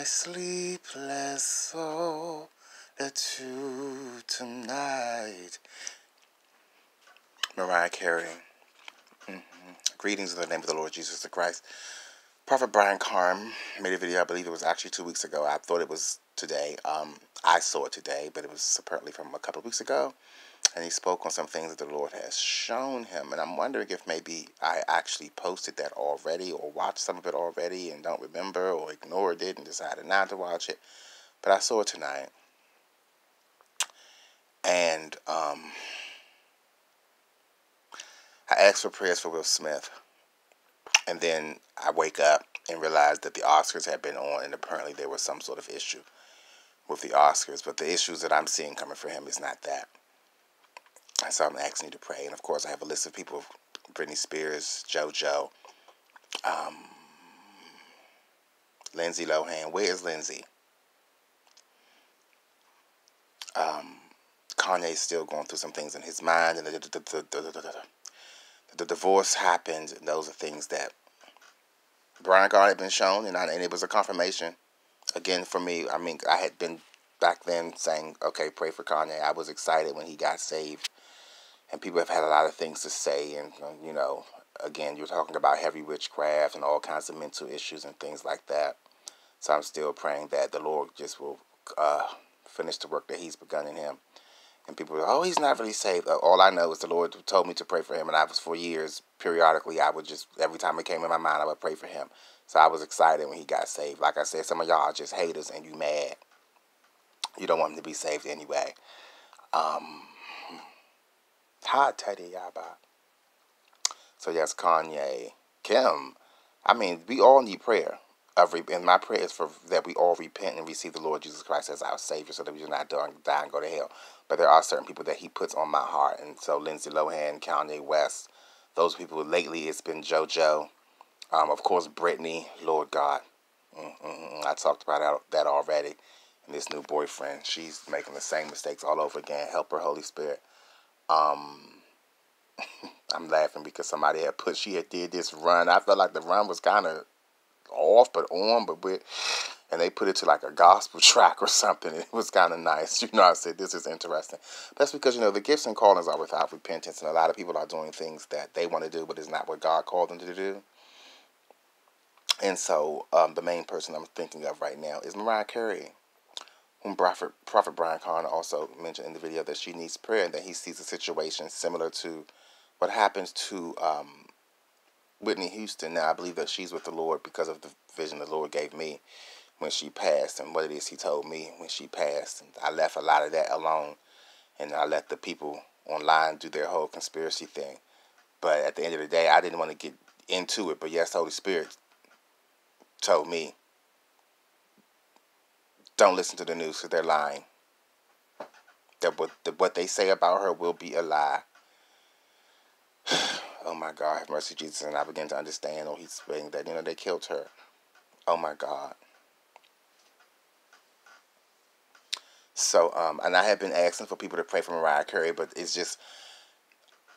my sleepless soul you tonight. Mariah Carey. Mm-hmm. Greetings in the name of the Lord Jesus Christ. Prophet Brian Carn made a video, I believe it was actually two weeks ago. I thought it was today. Um, I saw it today, but it was apparently from a couple of weeks ago. And he spoke on some things that the Lord has shown him. And I'm wondering if maybe I actually posted that already or watched some of it already and don't remember or ignored it and decided not to watch it. But I saw it tonight. And um, I asked for prayers for Will Smith. And then I wake up and realize that the Oscars had been on and apparently there was some sort of issue with the Oscars. But the issues that I'm seeing coming for him is not that. And so I'm asking you to pray. And of course, I have a list of people Britney Spears, JoJo, um, Lindsay Lohan. Where is Lindsay? Um, Kanye's still going through some things in his mind, and the, the, the, the divorce happened. Those are things that Brian God had been shown, and, I, and it was a confirmation. Again, for me, I mean, I had been back then saying, okay, pray for Kanye. I was excited when he got saved and people have had a lot of things to say and um, you know again you're talking about heavy witchcraft and all kinds of mental issues and things like that. So i'm still praying that the lord just will uh, finish the work that he's begun in him. And people are oh he's not really saved. Uh, all i know is the lord told me to pray for him and i was for years periodically i would just every time it came in my mind i would pray for him. So i was excited when he got saved. Like i said some of y'all are just haters and you mad. You don't want him to be saved anyway. Um, Ha Teddy Yaba. So yes, Kanye, Kim. I mean, we all need prayer. Every and my prayer is for that we all repent and receive the Lord Jesus Christ as our Savior, so that we do not die and go to hell. But there are certain people that He puts on my heart, and so Lindsay Lohan, Kanye West, those people. Lately, it's been JoJo, um, of course, Britney. Lord God, Mm-mm-mm. I talked about that already. And this new boyfriend, she's making the same mistakes all over again. Help her, Holy Spirit. Um, I'm laughing because somebody had put she had did this run. I felt like the run was kind of off but on, but with and they put it to like a gospel track or something. It was kind of nice. You know, I said this is interesting. That's because you know the gifts and callings are without repentance, and a lot of people are doing things that they want to do, but it's not what God called them to do. And so, um, the main person I'm thinking of right now is Mariah Carey whom Prophet, Prophet Brian Carn also mentioned in the video that she needs prayer and that he sees a situation similar to what happens to um, Whitney Houston. Now, I believe that she's with the Lord because of the vision the Lord gave me when she passed and what it is He told me when she passed. And I left a lot of that alone and I let the people online do their whole conspiracy thing. But at the end of the day, I didn't want to get into it. But yes, Holy Spirit told me don't listen to the news because they're lying. That what, what they say about her will be a lie. oh my God, have mercy, Jesus. And I begin to understand, oh, he's saying that, you know, they killed her. Oh my God. So, um, and I have been asking for people to pray for Mariah Carey, but it's just,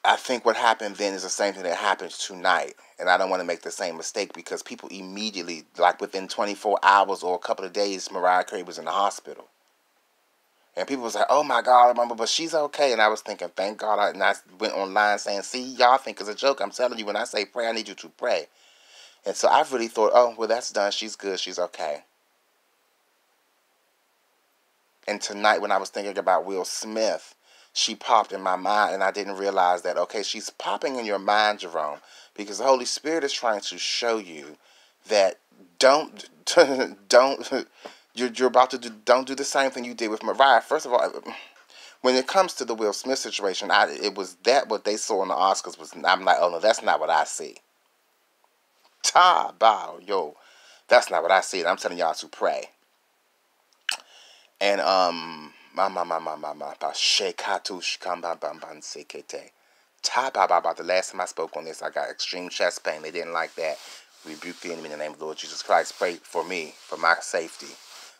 I think what happened then is the same thing that happens tonight. And I don't want to make the same mistake because people immediately, like within 24 hours or a couple of days, Mariah Carey was in the hospital. And people was like, oh my God, remember, but she's okay. And I was thinking, thank God. And I went online saying, see, y'all think it's a joke. I'm telling you, when I say pray, I need you to pray. And so I really thought, oh, well, that's done. She's good. She's okay. And tonight, when I was thinking about Will Smith, she popped in my mind and I didn't realize that okay she's popping in your mind Jerome because the Holy Spirit is trying to show you that don't don't you're, you're about to do don't do the same thing you did with Mariah. First of all when it comes to the Will Smith situation I it was that what they saw in the Oscars was I'm like oh no that's not what I see. Ta bow yo. That's not what I see and I'm telling y'all to pray. And um Mama, mama, mama, ba shekatush kamba bamban sekete. Ta ba ba ba. The last time I spoke on this, I got extreme chest pain. They didn't like that. Rebuke the enemy in the name of the Lord Jesus Christ. Pray for me, for my safety,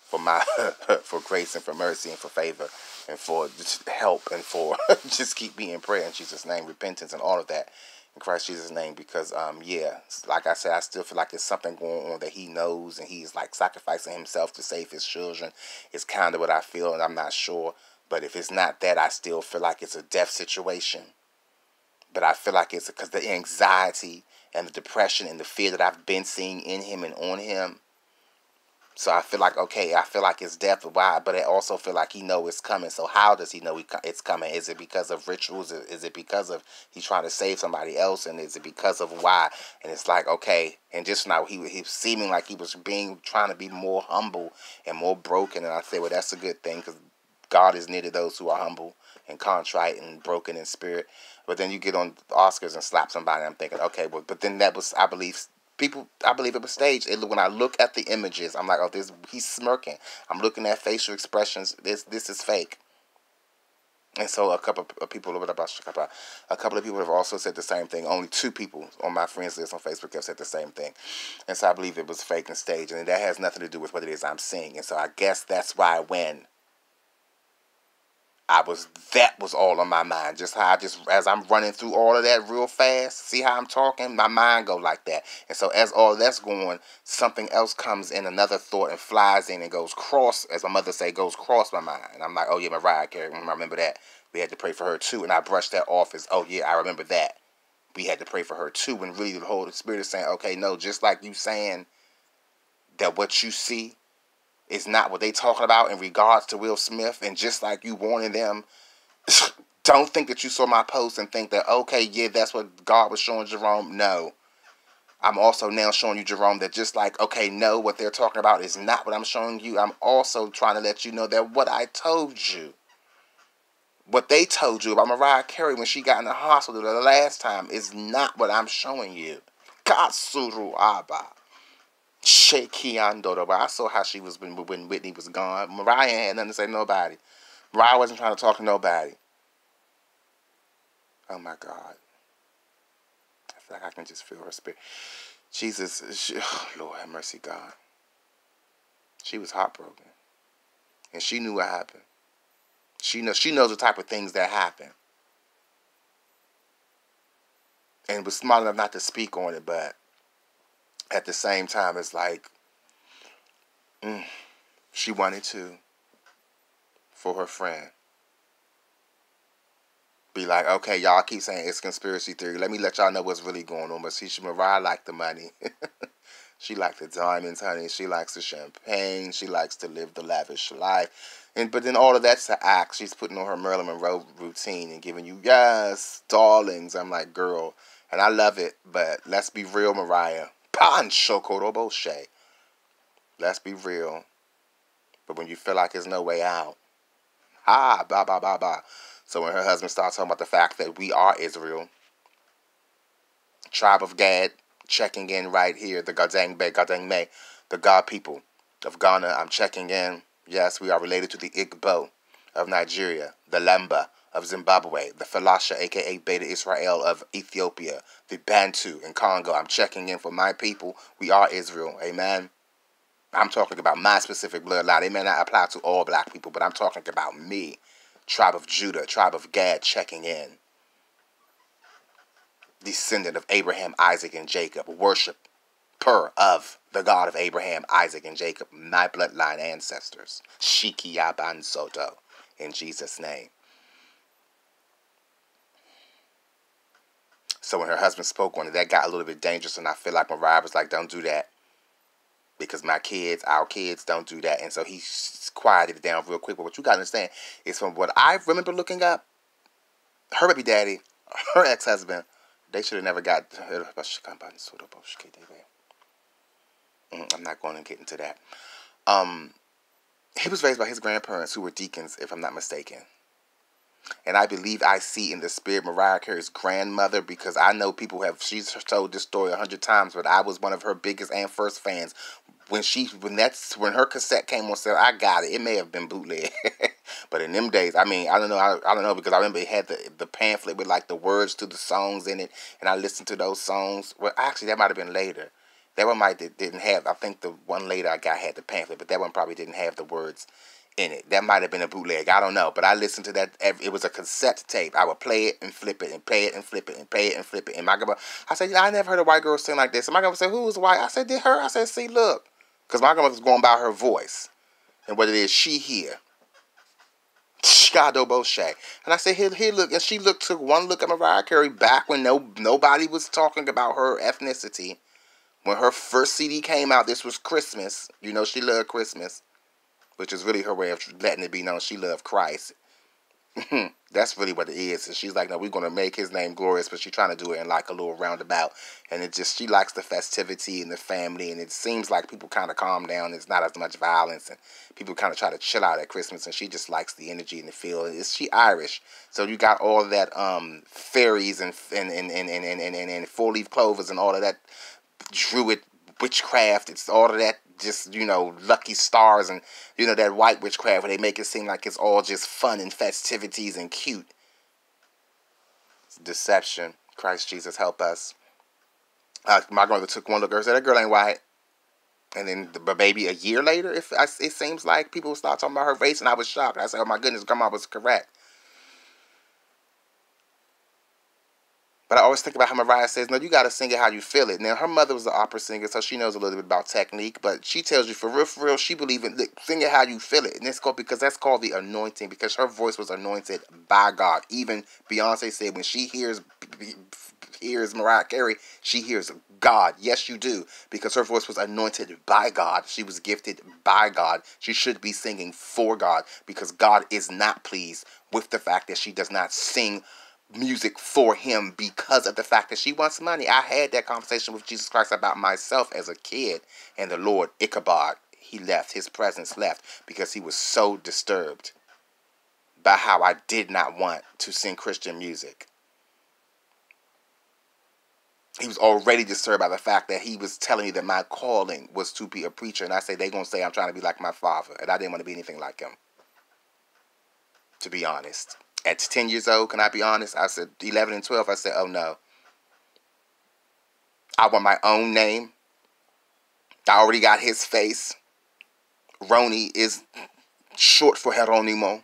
for my for grace and for mercy and for favor and for help and for just keep me in prayer in Jesus' name, repentance and all of that. In Christ Jesus' name because um yeah, like I said, I still feel like there's something going on that he knows and he's like sacrificing himself to save his children. It's kind of what I feel and I'm not sure. But if it's not that, I still feel like it's a death situation. But I feel like it's because the anxiety and the depression and the fear that I've been seeing in him and on him so I feel like okay, I feel like it's death. Why? But I also feel like he know it's coming. So how does he know it's coming? Is it because of rituals? Is it because of he's trying to save somebody else? And is it because of why? And it's like okay, and just now he he seeming like he was being trying to be more humble and more broken. And I say, well, that's a good thing because God is near to those who are humble and contrite and broken in spirit. But then you get on Oscars and slap somebody. I'm thinking, okay, well, but then that was I believe people I believe it was staged. It, when I look at the images, I'm like, oh, this he's smirking. I'm looking at facial expressions. This this is fake. And so a couple of people, a couple of people have also said the same thing. Only two people on my friends list on Facebook have said the same thing, and so I believe it was fake and staged, and that has nothing to do with what it is I'm seeing. And so I guess that's why when I was that was all on my mind. Just how I just as I'm running through all of that real fast. See how I'm talking? My mind go like that. And so as all that's going, something else comes in, another thought and flies in and goes cross, as my mother say, goes cross my mind. And I'm like, oh yeah, Mariah Carey. I remember that. We had to pray for her too. And I brushed that off as, oh yeah, I remember that. We had to pray for her too. And really the Holy Spirit is saying, okay, no, just like you saying that what you see is not what they talking about in regards to Will Smith. And just like you warning them, don't think that you saw my post and think that, okay, yeah, that's what God was showing Jerome. No. I'm also now showing you, Jerome, that just like, okay, no, what they're talking about is not what I'm showing you. I'm also trying to let you know that what I told you, what they told you about Mariah Carey when she got in the hospital the last time is not what I'm showing you. Katsuru Abba. Shekiando. But I saw how she was when, when Whitney was gone. Mariah had nothing to say to nobody. Mariah wasn't trying to talk to nobody. Oh my God. I feel like I can just feel her spirit. Jesus, she, oh Lord have mercy, God. She was heartbroken. And she knew what happened. She knows she knows the type of things that happen. And was smart enough not to speak on it, but at the same time, it's like mm, she wanted to for her friend. Be like, okay, y'all keep saying it's conspiracy theory. Let me let y'all know what's really going on. But see, Mariah liked the money. she liked the diamonds, honey. She likes the champagne. She likes to live the lavish life. And but then all of that's to act. She's putting on her Marilyn Monroe routine and giving you yes, darlings. I'm like, girl, and I love it. But let's be real, Mariah. Pancho Coroboshe. Let's be real. But when you feel like there's no way out, ah, blah, blah, blah, blah. So when her husband starts talking about the fact that we are Israel, tribe of Gad, checking in right here, the Gadang Be, Gadang Me, the God people of Ghana, I'm checking in. Yes, we are related to the Igbo of Nigeria, the Lemba, of Zimbabwe, the Falasha, aka Beta Israel of Ethiopia, the Bantu in Congo. I'm checking in for my people. We are Israel. Amen. I'm talking about my specific bloodline. It may not apply to all black people, but I'm talking about me. Tribe of Judah, tribe of Gad checking in. Descendant of Abraham, Isaac, and Jacob. Worship per of the God of Abraham, Isaac, and Jacob, my bloodline ancestors. Shiki Aban Soto. In Jesus' name. So when her husband spoke on it, that got a little bit dangerous, and I feel like Mariah was like, "Don't do that," because my kids, our kids, don't do that, and so he quieted it down real quick. But what you gotta understand is from what I remember looking up, her baby daddy, her ex husband, they should have never got. Mm, I'm not going to get into that. Um, he was raised by his grandparents who were deacons, if I'm not mistaken. And I believe I see in the spirit Mariah Carey's grandmother because I know people have she's told this story a hundred times, but I was one of her biggest and first fans. When she when that's when her cassette came on sale, I got it. It may have been bootleg. but in them days, I mean, I don't know, I, I don't know because I remember it had the the pamphlet with like the words to the songs in it, and I listened to those songs. Well, actually, that might have been later. That one might didn't have. I think the one later I got had the pamphlet, but that one probably didn't have the words in it. That might have been a bootleg. I don't know. But I listened to that. It was a cassette tape. I would play it and flip it and play it and flip it and play it and flip it. And my grandma, I said, I never heard a white girl sing like this. And my grandma said, Who was white? I said, Did her? I said, See, look. Because my grandma was going by her voice and what it is she hear. Chicago Bochet. And I said, here, here, look. And she looked, took one look at Mariah Carey back when no nobody was talking about her ethnicity. When her first CD came out, this was Christmas. You know, she loved Christmas which is really her way of letting it be known she loved Christ. That's really what it is. And she's like, no, we're going to make his name glorious, but she's trying to do it in like a little roundabout. And it just, she likes the festivity and the family. And it seems like people kind of calm down. It's not as much violence. And people kind of try to chill out at Christmas. And she just likes the energy and the feel. Is she Irish? So you got all that um, fairies and, and, and, and, and, and, and, and four leaf clovers and all of that druid witchcraft. It's all of that just you know lucky stars and you know that white witchcraft where they make it seem like it's all just fun and festivities and cute. It's deception. Christ Jesus help us. Uh, my grandmother took one look. Her said that girl ain't white. And then, the baby, a year later, if it seems like people start talking about her race, and I was shocked. I said, "Oh my goodness, grandma was correct." But I always think about how Mariah says, no, you got to sing it how you feel it. Now, her mother was an opera singer, so she knows a little bit about technique, but she tells you for real, for real, she believes in sing it how you feel it. And it's called, because that's called the anointing, because her voice was anointed by God. Even Beyonce said when she hears hears Mariah Carey, she hears God. Yes, you do, because her voice was anointed by God. She was gifted by God. She should be singing for God, because God is not pleased with the fact that she does not sing music for him because of the fact that she wants money. I had that conversation with Jesus Christ about myself as a kid, and the Lord Ichabod, he left, his presence left because he was so disturbed by how I did not want to sing Christian music. He was already disturbed by the fact that he was telling me that my calling was to be a preacher. And I say, they're going to say I'm trying to be like my father. And I didn't want to be anything like him, to be honest at 10 years old, can I be honest? I said 11 and 12. I said, oh no. I want my own name. I already got his face. Roni is short for Jeronimo.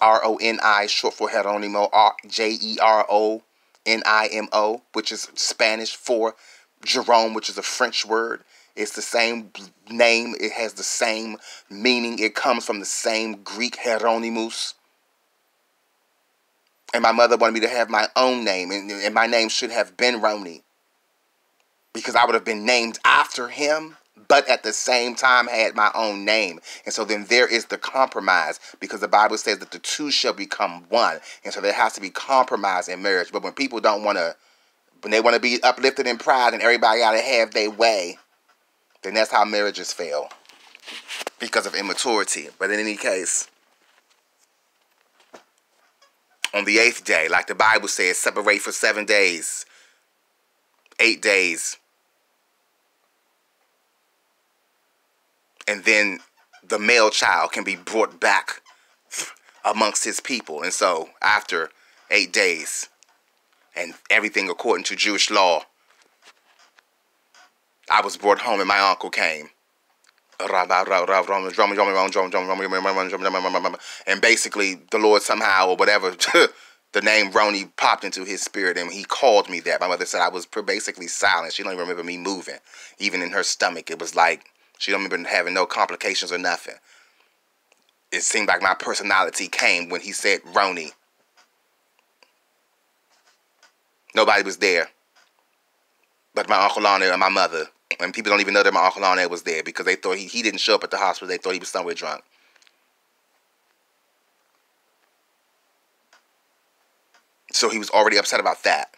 R O N I, short for Jeronimo. R J E R O N I M O, which is Spanish for Jerome, which is a French word. It's the same name, it has the same meaning. It comes from the same Greek Hieronymus. And my mother wanted me to have my own name, and, and my name should have been Roni. Because I would have been named after him, but at the same time had my own name. And so then there is the compromise, because the Bible says that the two shall become one. And so there has to be compromise in marriage. But when people don't want to, when they want to be uplifted in pride and everybody got to have their way, then that's how marriages fail because of immaturity. But in any case, on the eighth day, like the Bible says, separate for seven days, eight days. And then the male child can be brought back amongst his people. And so, after eight days, and everything according to Jewish law, I was brought home and my uncle came. And basically, the Lord somehow or whatever, the name Roni popped into his spirit and he called me that. My mother said I was basically silent. She don't even remember me moving. Even in her stomach, it was like she don't even having no complications or nothing. It seemed like my personality came when he said Roni. Nobody was there but my uncle Lana and my mother and people don't even know that my uncle Arnett was there because they thought he, he didn't show up at the hospital. They thought he was somewhere drunk. So he was already upset about that.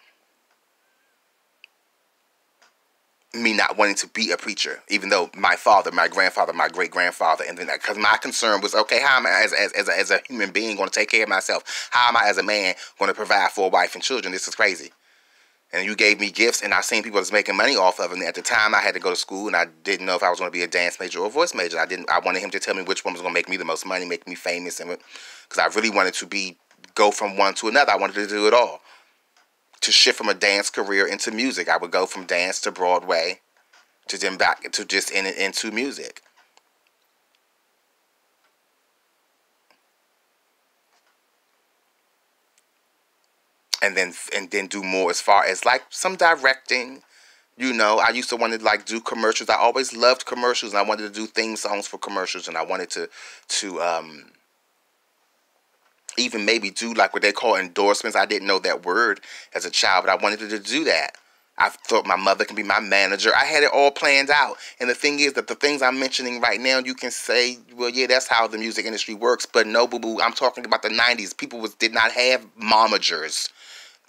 Me not wanting to be a preacher, even though my father, my grandfather, my great grandfather, and then that, because my concern was, okay, how am I as as as a, as a human being going to take care of myself? How am I as a man going to provide for a wife and children? This is crazy and you gave me gifts and I seen people that's making money off of them. At the time, I had to go to school and I didn't know if I was going to be a dance major or a voice major. I didn't. I wanted him to tell me which one was going to make me the most money, make me famous, and because I really wanted to be go from one to another. I wanted to do it all. To shift from a dance career into music, I would go from dance to Broadway, to then back to just in into music. And then and then do more as far as like some directing. You know, I used to want to like do commercials. I always loved commercials, and I wanted to do theme songs for commercials, and I wanted to to um even maybe do like what they call endorsements. I didn't know that word as a child, but I wanted to do that. I thought my mother can be my manager. I had it all planned out. And the thing is that the things I'm mentioning right now, you can say, well, yeah, that's how the music industry works. But no, boo boo, I'm talking about the 90s. People was did not have momagers.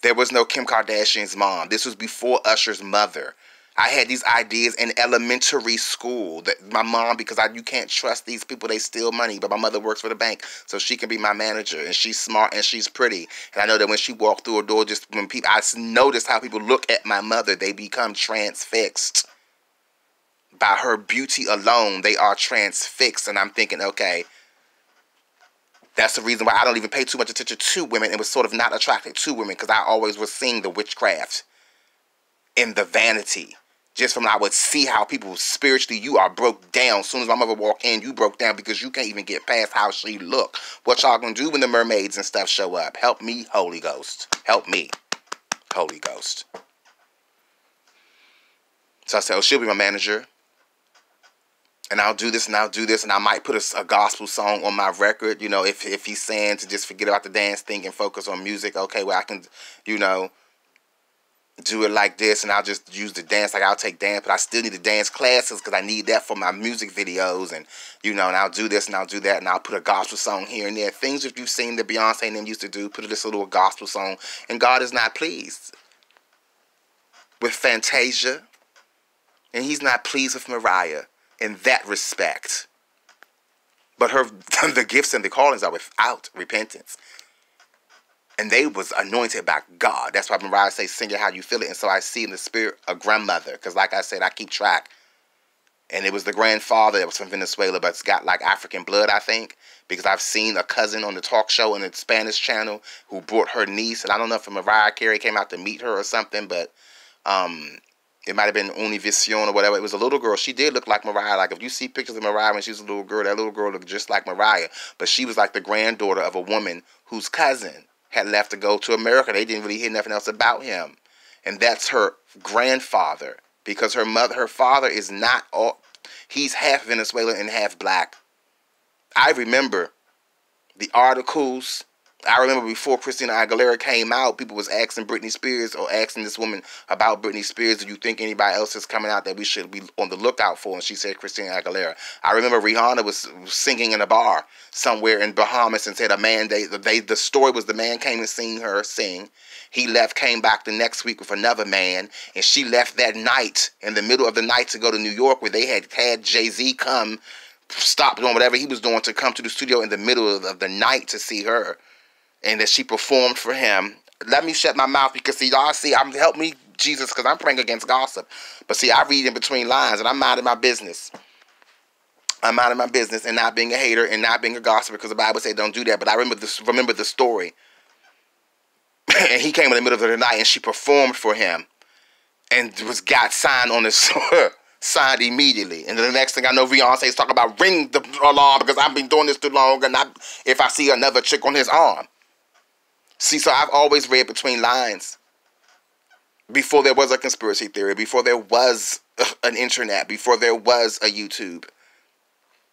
There was no Kim Kardashian's mom. This was before Usher's mother. I had these ideas in elementary school that my mom, because I you can't trust these people, they steal money. But my mother works for the bank, so she can be my manager, and she's smart and she's pretty. And I know that when she walked through a door, just when people, I noticed how people look at my mother, they become transfixed by her beauty alone. They are transfixed, and I'm thinking, okay. That's the reason why I don't even pay too much attention to women and was sort of not attracted to women because I always was seeing the witchcraft in the vanity just from I would see how people spiritually you are broke down. As soon as my mother walked in, you broke down because you can't even get past how she look. What y'all gonna do when the mermaids and stuff show up? Help me, Holy Ghost. Help me, Holy Ghost. So I said, oh, she'll be my manager. And I'll do this and I'll do this and I might put a, a, gospel song on my record. You know, if if he's saying to just forget about the dance thing and focus on music, okay, well I can, you know, do it like this and I'll just use the dance like I'll take dance but I still need the dance classes because I need that for my music videos and you know and I'll do this and I'll do that and I'll put a gospel song here and there things that you've seen that Beyonce and them used to do put this little gospel song and God is not pleased with Fantasia and he's not pleased with Mariah in that respect but her the gifts and the callings are without repentance and they was anointed by God. That's why Mariah say, "Sing it how you feel it." And so I see in the spirit a grandmother, because like I said, I keep track. And it was the grandfather that was from Venezuela, but it's got like African blood, I think, because I've seen a cousin on the talk show on the Spanish channel who brought her niece, and I don't know if Mariah Carey came out to meet her or something, but um, it might have been Univision or whatever. It was a little girl. She did look like Mariah. Like if you see pictures of Mariah when she was a little girl, that little girl looked just like Mariah. But she was like the granddaughter of a woman whose cousin had left to go to America. They didn't really hear nothing else about him. And that's her grandfather because her mother her father is not all he's half Venezuelan and half black. I remember the articles I remember before Christina Aguilera came out, people was asking Britney Spears or asking this woman about Britney Spears, do you think anybody else is coming out that we should be on the lookout for? And she said Christina Aguilera. I remember Rihanna was singing in a bar somewhere in Bahamas and said a man, they, they the story was the man came and seen her sing. He left, came back the next week with another man, and she left that night in the middle of the night to go to New York where they had had Jay-Z come, stop doing whatever he was doing to come to the studio in the middle of the night to see her and that she performed for him. Let me shut my mouth because see, y'all see, I'm help me, Jesus, because I'm praying against gossip. But see, I read in between lines and I'm minding my business. I'm minding my business and not being a hater and not being a gossiper because the Bible said don't do that. But I remember this remember the story. and he came in the middle of the night and she performed for him and was got signed on the signed immediately. And the next thing I know, Beyonce's talking about ring the alarm because I've been doing this too long and I, if I see another chick on his arm. See, so I've always read between lines. Before there was a conspiracy theory, before there was an internet, before there was a YouTube.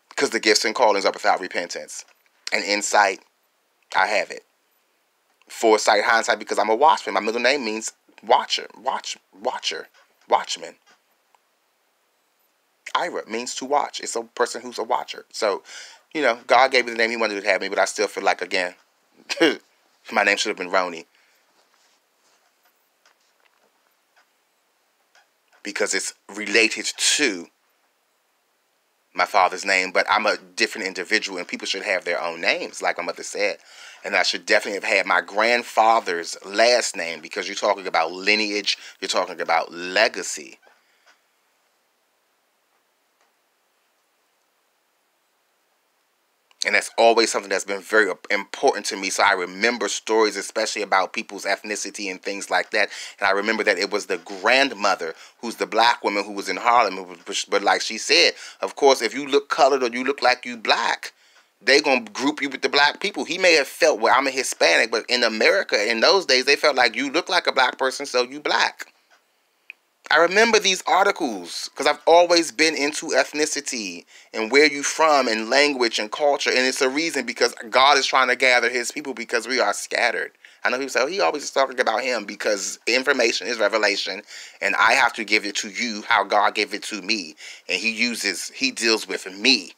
Because the gifts and callings are without repentance. And insight, I have it. Foresight, hindsight, because I'm a watchman. My middle name means watcher, watch, watcher, watchman. Ira means to watch. It's a person who's a watcher. So, you know, God gave me the name He wanted to have me, but I still feel like, again, My name should have been Roni. Because it's related to my father's name, but I'm a different individual and people should have their own names, like my mother said. And I should definitely have had my grandfather's last name because you're talking about lineage, you're talking about legacy. And that's always something that's been very important to me so i remember stories especially about people's ethnicity and things like that and i remember that it was the grandmother who's the black woman who was in harlem but like she said of course if you look colored or you look like you black they gonna group you with the black people. He may have felt, well, I'm a Hispanic, but in America in those days, they felt like you look like a black person, so you black. I remember these articles because I've always been into ethnicity and where you from and language and culture, and it's a reason because God is trying to gather His people because we are scattered. I know people say, oh, he always is talking about him because information is revelation, and I have to give it to you how God gave it to me. And he uses, he deals with me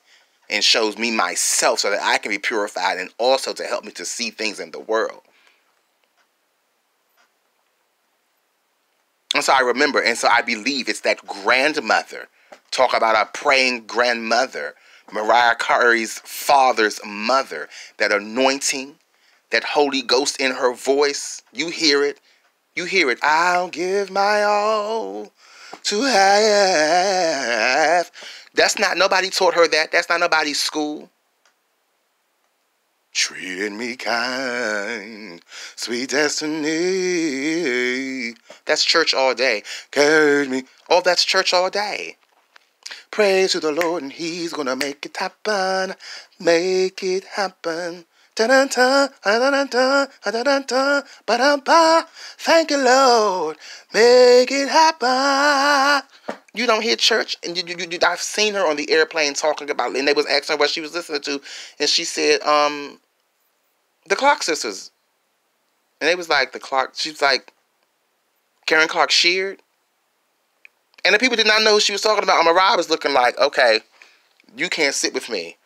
and shows me myself so that I can be purified and also to help me to see things in the world. And so I remember, and so I believe it's that grandmother. Talk about a praying grandmother, Mariah Carey's father's mother, that anointing, that Holy Ghost in her voice. You hear it. You hear it. I'll give my all to have. That's not, nobody taught her that. That's not nobody's school. Treated me kind, sweet destiny. That's church all day. Carried me. Oh, that's church all day. Praise to the Lord, and He's gonna make it happen. Make it happen. Thank you, Lord. Make it happen. You don't hear church, and you, you, you, I've seen her on the airplane talking about, and they was asking her what she was listening to, and she said, um, the Clark Sisters, and they was like the Clark. She's like Karen Clark Sheard, and the people did not know she was talking about. Mariah was looking like, okay, you can't sit with me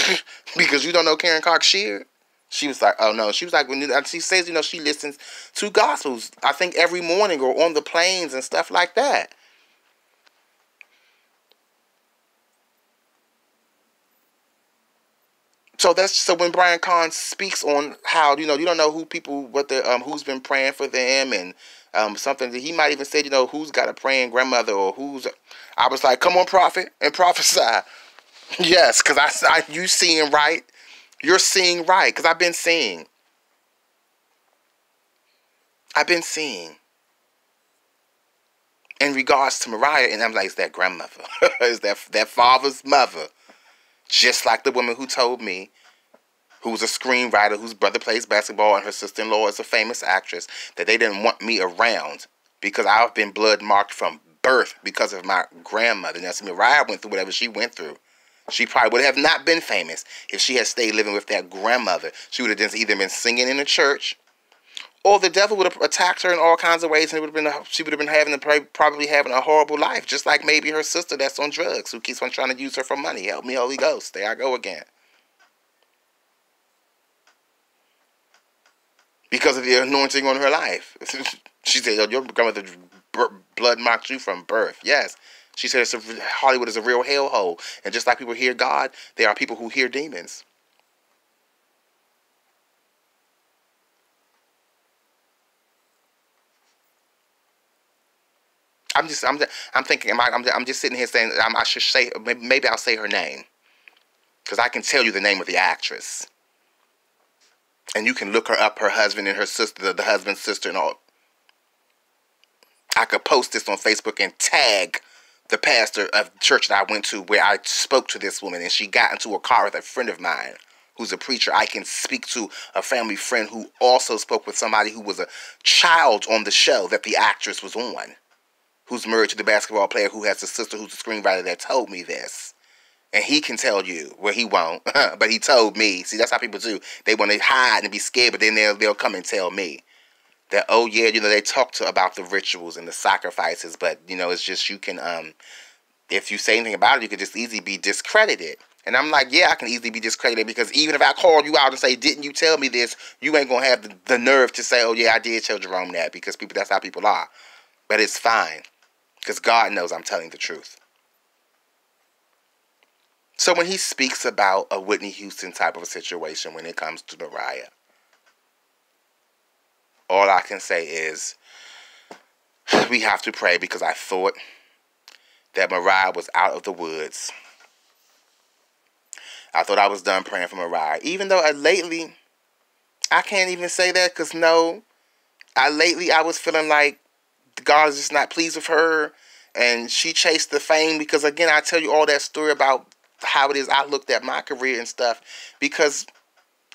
because you don't know Karen Clark Sheard. She was like, oh no. She was like, when she says, you know, she listens to gospels. I think every morning or on the planes and stuff like that. So that's so when Brian Carn speaks on how you know you don't know who people what the um who's been praying for them and um something that he might even say you know who's got a praying grandmother or who's I was like come on prophet and prophesy. Yes because I, I you seeing right you're seeing right because I've been seeing. I've been seeing. In regards to Mariah and I'm like it's that grandmother. Is that that father's mother just like the woman who told me, who's a screenwriter whose brother plays basketball and her sister in law is a famous actress, that they didn't want me around because I've been blood marked from birth because of my grandmother. Now, see, Mariah went through whatever she went through. She probably would have not been famous if she had stayed living with that grandmother. She would have just either been singing in the church or the devil would have attacked her in all kinds of ways, and it would have been she would have been having probably having a horrible life, just like maybe her sister that's on drugs who keeps on trying to use her for money. Help me, Holy Ghost! There I go again. Because of the anointing on her life, she said, "Your grandmother blood marked you from birth." Yes, she said, a, "Hollywood is a real hellhole," and just like people hear God, there are people who hear demons. I'm just I'm I'm thinking am I, I'm I'm just sitting here saying I'm, i should say maybe, I'll say her name because I can tell you the name of the actress, and you can look her up, her husband and her sister, the, the husband's sister, and all. I could post this on Facebook and tag the pastor of the church that I went to where I spoke to this woman, and she got into a car with a friend of mine who's a preacher. I can speak to a family friend who also spoke with somebody who was a child on the show that the actress was on who's married to the basketball player who has a sister who's a screenwriter that told me this. And he can tell you, well, he won't, but he told me. See, that's how people do. They want to hide and be scared, but then they'll they'll come and tell me that, oh yeah, you know, they talk to about the rituals and the sacrifices, but you know, it's just you can um, if you say anything about it, you could just easily be discredited. And I'm like, yeah, I can easily be discredited because even if I called you out and say, didn't you tell me this, you ain't gonna have the, the nerve to say, oh yeah, I did tell Jerome that because people that's how people are. But it's fine. Because God knows I'm telling the truth. So when he speaks about a Whitney Houston type of a situation when it comes to Mariah, all I can say is we have to pray because I thought that Mariah was out of the woods. I thought I was done praying for Mariah. Even though I lately, I can't even say that because no, I lately I was feeling like God is just not pleased with her, and she chased the fame because again, I tell you all that story about how it is I looked at my career and stuff because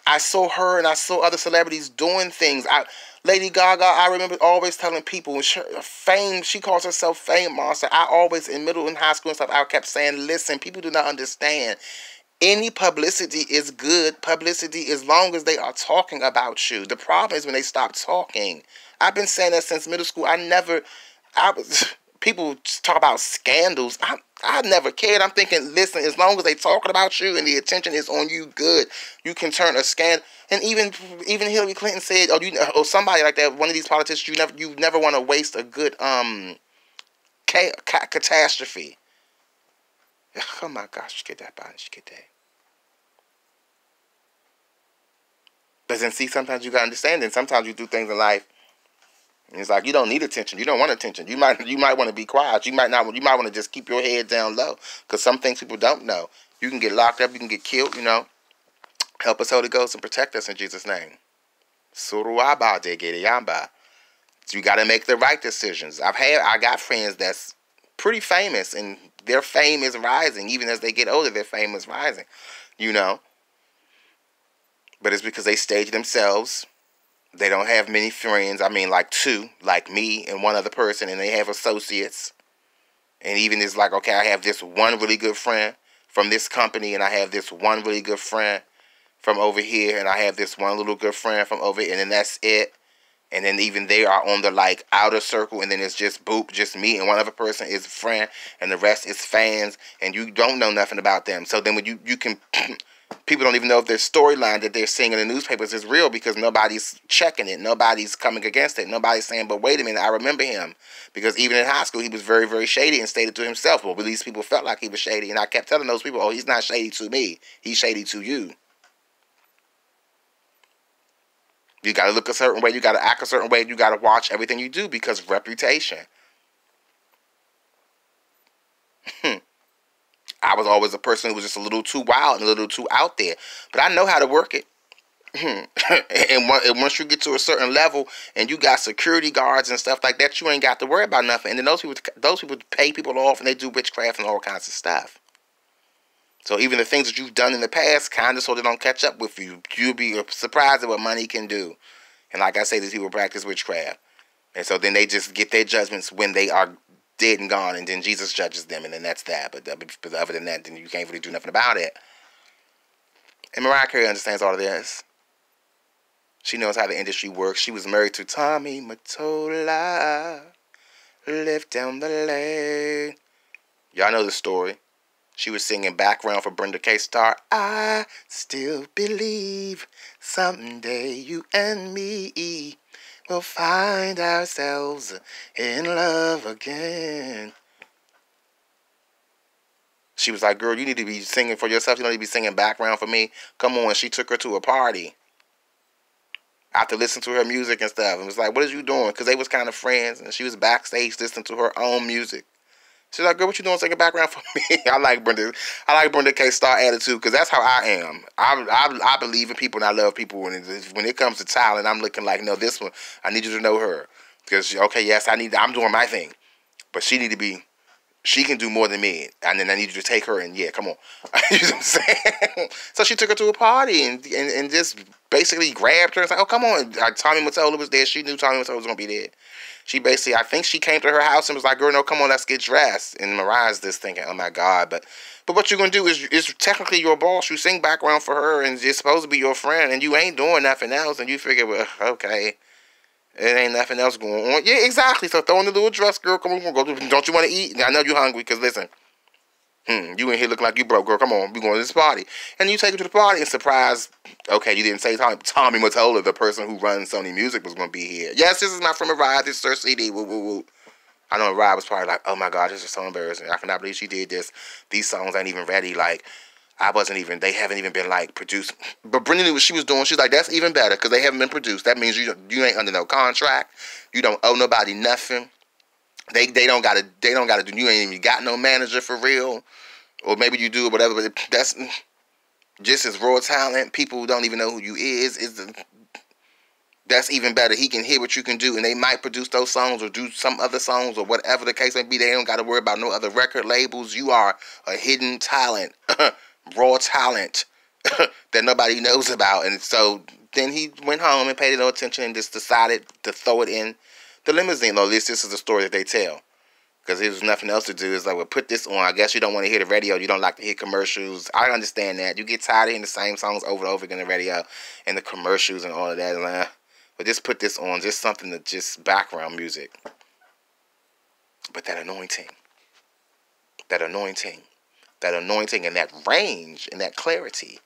I saw her and I saw other celebrities doing things. I Lady Gaga, I remember always telling people, fame, she calls herself fame monster. I always, in middle and high school and stuff, I kept saying, listen, people do not understand. Any publicity is good publicity as long as they are talking about you. The problem is when they stop talking. I've been saying that since middle school. I never, I was, people talk about scandals. I, I never cared. I'm thinking, listen, as long as they talking about you and the attention is on you, good. You can turn a scandal and even even Hillary Clinton said, or you or somebody like that, one of these politicians, you never you never want to waste a good um ca- ca- catastrophe. Oh my gosh, get that body, get that. But then see, sometimes you gotta understand, and sometimes you do things in life. It's like you don't need attention. You don't want attention. You might you might want to be quiet. You might not. You might want to just keep your head down low. Because some things people don't know. You can get locked up. You can get killed. You know. Help us, Holy Ghost, and protect us in Jesus' name. Suruaba de Gedeyamba. You got to make the right decisions. I've had, I got friends that's pretty famous, and their fame is rising. Even as they get older, their fame is rising. You know. But it's because they stage themselves. They don't have many friends. I mean, like two, like me and one other person, and they have associates. And even it's like, okay, I have this one really good friend from this company, and I have this one really good friend from over here, and I have this one little good friend from over here, and then that's it. And then even they are on the like outer circle, and then it's just boop, just me, and one other person is a friend, and the rest is fans, and you don't know nothing about them. So then when you you can, people don't even know if their storyline that they're seeing in the newspapers is real because nobody's checking it, nobody's coming against it, nobody's saying, but wait a minute, I remember him because even in high school he was very very shady and stated to himself. Well, least people felt like he was shady, and I kept telling those people, oh, he's not shady to me, he's shady to you. You got to look a certain way. You got to act a certain way. You got to watch everything you do because reputation. Hmm. Was always a person who was just a little too wild and a little too out there. But I know how to work it. Hmm. and once you get to a certain level and you got security guards and stuff like that, you ain't got to worry about nothing. And then those people, those people pay people off and they do witchcraft and all kinds of stuff. So even the things that you've done in the past, kind of so they don't catch up with you, you'll be surprised at what money can do. And like I say, these people practice witchcraft. And so then they just get their judgments when they are dead and gone, and then Jesus judges them, and then that's that. But, but other than that, then you can't really do nothing about it. And Mariah Carey understands all of this. She knows how the industry works. She was married to Tommy Mottola. Lift down the lane. Y'all know the story. She was singing background for Brenda K. Starr. I still believe someday you and me will find ourselves in love again. She was like, Girl, you need to be singing for yourself. You don't need to be singing background for me. Come on. She took her to a party after listening to her music and stuff and was like, What is you doing? Because they was kind of friends and she was backstage listening to her own music. She's like, girl, what you doing singing background for me? I like Brenda. I like Brenda K. Starr attitude because that's how I am. I, I I believe in people and I love people. When it, when it comes to talent, I'm looking like, no, this one, I need you to know her because okay, yes, I need. I'm doing my thing, but she need to be. She can do more than me, and then I need you to take her and yeah, come on. you know what I'm saying? so she took her to a party and, and, and just basically grabbed her and said, "Oh, come on." Tommy Mottola was there. She knew Tommy Mottola was gonna be there she basically, I think she came to her house and was like, "Girl, no, come on, let's get dressed." And Mariah's just thinking, "Oh my God!" But, but what you're gonna do is, is technically your boss. You sing background for her, and you're supposed to be your friend, and you ain't doing nothing else. And you figure, well, okay, it ain't nothing else going on. Yeah, exactly. So throw in the little dress, girl. Come on, go. Don't you want to eat? I know you're hungry. Cause listen, Hmm, you in here looking like you broke, girl. Come on, we going to this party. And you take her to the party and surprise. Okay, you didn't say Tommy, Tommy Mottola, the person who runs Sony Music, was going to be here. Yes, this is my friend Mariah. This is Sir CD. Woo, woo, woo. I know Mariah was probably like, oh my God, this is so embarrassing. I cannot believe she did this. These songs ain't even ready. Like, I wasn't even, they haven't even been like produced. But Brenda knew what she was doing. She's like, that's even better because they haven't been produced. That means you, you ain't under no contract. You don't owe nobody nothing. They they don't gotta they don't gotta do you ain't even got no manager for real or maybe you do or whatever. But that's just as raw talent. People don't even know who you is. Is that's even better. He can hear what you can do, and they might produce those songs or do some other songs or whatever the case may be. They don't got to worry about no other record labels. You are a hidden talent, raw talent that nobody knows about. And so then he went home and paid no attention and just decided to throw it in the limousine. Or at least this is the story that they tell. Because there was nothing else to do. It's like, well, put this on. I guess you don't want to hear the radio. You don't like to hear commercials. I understand that. You get tired of hearing the same songs over and over again on the radio and the commercials and all of that. But just put this on, just something to just background music. But that anointing, that anointing, that anointing and that range and that clarity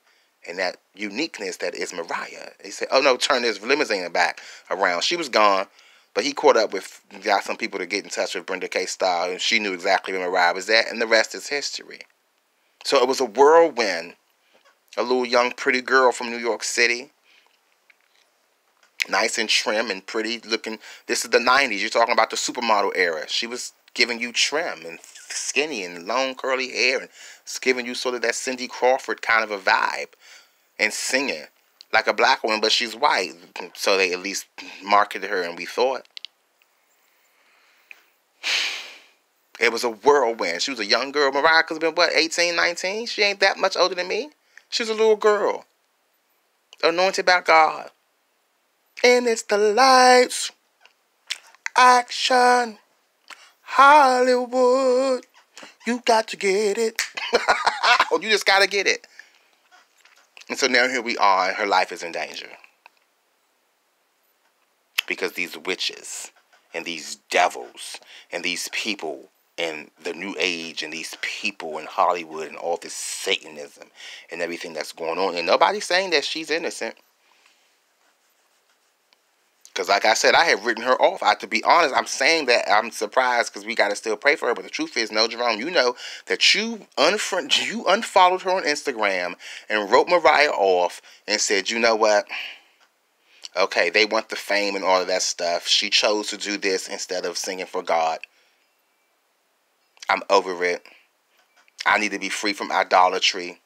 and that uniqueness that is Mariah. He said, "Oh no, turn this limousine back around." She was gone, but he caught up with got some people to get in touch with Brenda K. Starr, and she knew exactly where Mariah was at, and the rest is history. So it was a whirlwind. A little young, pretty girl from New York City nice and trim and pretty looking. This is the 90s. You're talking about the supermodel era. She was giving you trim and skinny and long curly hair and it's giving you sort of that Cindy Crawford kind of a vibe and singing like a black woman, but she's white. So they at least marketed her and we thought. It was a whirlwind. She was a young girl. Mariah could have been, what, 18, 19? She ain't that much older than me. She was a little girl. Anointed by God and it's the lights, action, Hollywood. You got to get it. you just got to get it. And so now here we are, and her life is in danger. Because these witches and these devils and these people and the new age and these people in Hollywood and all this Satanism and everything that's going on. And nobody's saying that she's innocent. Because, like I said, I have written her off. I, to be honest, I'm saying that I'm surprised because we got to still pray for her. But the truth is, no, Jerome, you know that you unfriend, you unfollowed her on Instagram and wrote Mariah off and said, you know what? Okay, they want the fame and all of that stuff. She chose to do this instead of singing for God. I'm over it. I need to be free from idolatry.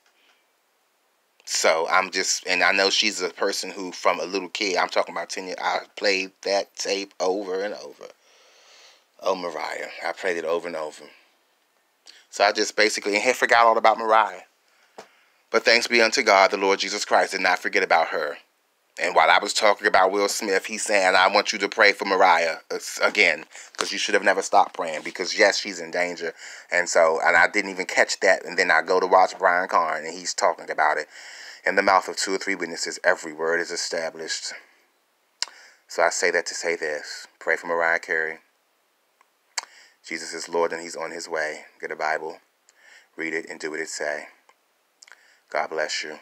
So I'm just, and I know she's a person who, from a little kid, I'm talking about 10 years, I played that tape over and over. Oh, Mariah. I played it over and over. So I just basically, and had forgot all about Mariah. But thanks be unto God, the Lord Jesus Christ did not forget about her. And while I was talking about Will Smith, he's saying, I want you to pray for Mariah uh, again, because you should have never stopped praying, because yes, she's in danger. And so, and I didn't even catch that. And then I go to watch Brian Carn, and he's talking about it. In the mouth of two or three witnesses, every word is established. So I say that to say this pray for Mariah Carey. Jesus is Lord and He's on His way. Get a Bible, read it, and do what it say. God bless you.